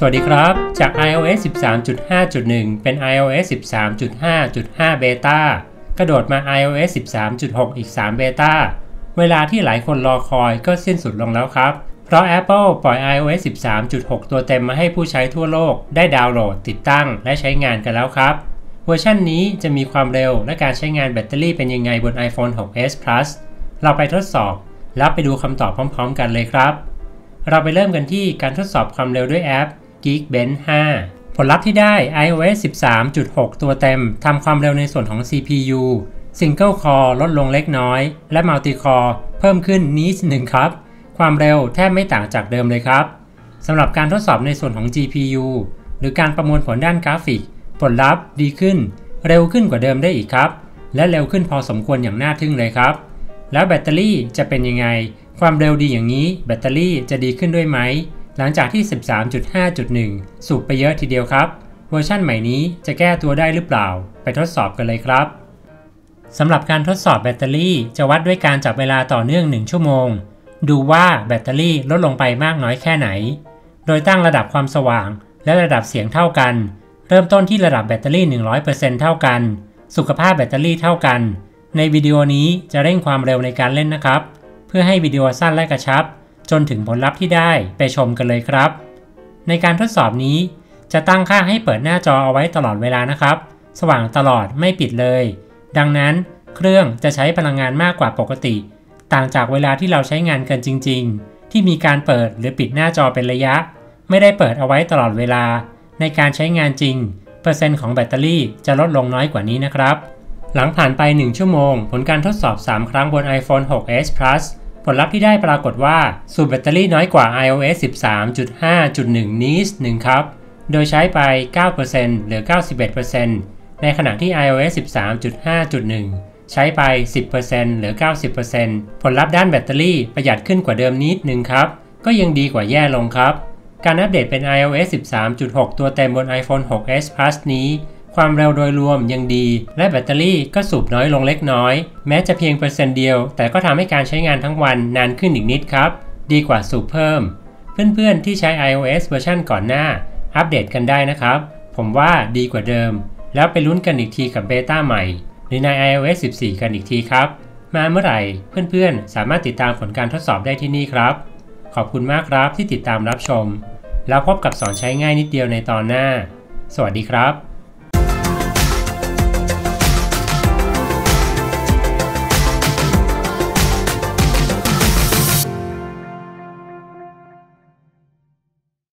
สวัสดีครับ จาก iOS 13.5.1 เป็น iOS 13.5.5 Beta กระโดดมา iOS 13.6 อีก 3 Beta เวลาที่หลายคนรอคอยก็สิ้นสุดลงแล้วครับ เพราะ Apple ปล่อย iOS 13.6 ตัวเต็มมาให้ผู้ใช้ทั่วโลก ได้ดาวน์โหลดติดตั้งและใช้งานกันแล้วครับ เวอร์ชันนี้จะมีความเร็วและการใช้งานแบตเตอรี่เป็นยังไงบน iPhone 6s Plus เราไปทดสอบ แล้วไปดูคำตอบพร้อม ๆ กันเลยครับเราไปเริ่มกันที่การทดสอบความเร็วด้วยแอป Geekbench 5 ผลลัพธ์ที่ได้ iOS 13.6 ตัวเต็มทำความเร็วในส่วนของ CPU Single Core ลดลงเล็กน้อย และ Multi Core เพิ่มขึ้นนิดหนึ่งครับ ความเร็วแทบไม่ต่างจากเดิมเลยครับสำหรับการทดสอบในส่วนของ GPU หรือการประมวลผลด้านกราฟิก ผลลัพธ์ดีขึ้น เร็วขึ้นกว่าเดิมได้อีกครับ และเร็วขึ้นพอสมควรอย่างน่าทึ่งเลยครับ แล้วแบตเตอรี่จะเป็นยังไง ความเร็วดีอย่างนี้แบตเตอรี่จะดีขึ้นด้วยไหม หลังจากที่ 13.5.1 สูบไปเยอะทีเดียวครับ เวอร์ชั่นใหม่นี้จะแก้ตัวได้หรือเปล่า ไปทดสอบกันเลยครับสำหรับการทดสอบแบตเตอรี่จะวัดด้วยการจับเวลาต่อเนื่อง 1 ชั่วโมง ดูว่าแบตเตอรี่ลดลงไปมากน้อยแค่ไหน โดยตั้งระดับความสว่าง และระดับเสียงเท่ากัน เริ่มต้นที่ระดับแบตเตอรี่ 100%เท่ากัน สุขภาพแบตเตอรี่เท่ากัน ในวิดีโอนี้จะเร่งความเร็วในการเล่นนะครับ เพื่อให้วิดีโอสั้นและกระชับ จนถึงผลลัพธ์ที่ได้ไปชมกันเลยครับ ในการทดสอบนี้จะตั้งค่าให้เปิดหน้าจอเอาไว้ตลอดเวลานะครับ สว่างตลอดไม่ปิดเลย ดังนั้นเครื่องจะใช้พลังงานมากกว่าปกติ ต่างจากเวลาที่เราใช้งานกันจริง ๆ ที่มีการเปิดหรือปิดหน้าจอเป็นระยะ ไม่ได้เปิดเอาไว้ตลอดเวลา ในการใช้งานจริง เปอร์เซ็นต์ของแบตเตอรี่จะลดลงน้อยกว่านี้นะครับ หลังผ่านไป 1 ชั่วโมง ผลการทดสอบ 3 ครั้งบน iPhone 6s Plus ผลลัพธ์ที่ได้ปรากฏว่าสูบแบตเตอรี่น้อยกว่า iOS 13.5.1นิดหนึ่งครับ โดยใช้ไป9%เหลือ 91%ในขณะที่ iOS 13.5.1 ใช้ไป 10%เหลือ 90%ผลลัพธ์ด้านแบตเตอรี่ประหยัดขึ้นกว่าเดิมนิดนึงครับ ก็ยังดีกว่าแย่ลงครับ การอัปเดตเป็น iOS 13.6 ตัวเต็มบน iPhone 6s Plus นี้ ความเร็วโดยรวมยังดี และแบตเตอรี่ก็สูบน้อยลงเล็กน้อย แม้จะเพียงเปอร์เซ็นต์เดียว แต่ก็ทำให้การใช้งานทั้งวันนานขึ้นอีกนิดครับ ดีกว่าสูบเพิ่ม เพื่อนๆที่ใช้ iOS เวอร์ชันก่อนหน้า อัปเดตกันได้นะครับ ผมว่าดีกว่าเดิม แล้วไปลุ้นกันอีกทีกับ beta ใหม่ หรือใน iOS 14 กันอีกทีครับ มาเมื่อไหร่เพื่อนๆ สามารถติดตามผลการทดสอบได้ที่นี่ครับ ขอบคุณมากครับที่ติดตามรับชม แล้วพบกับสอนใช้ง่ายนิดเดียวในตอนหน้า สวัสดีครับ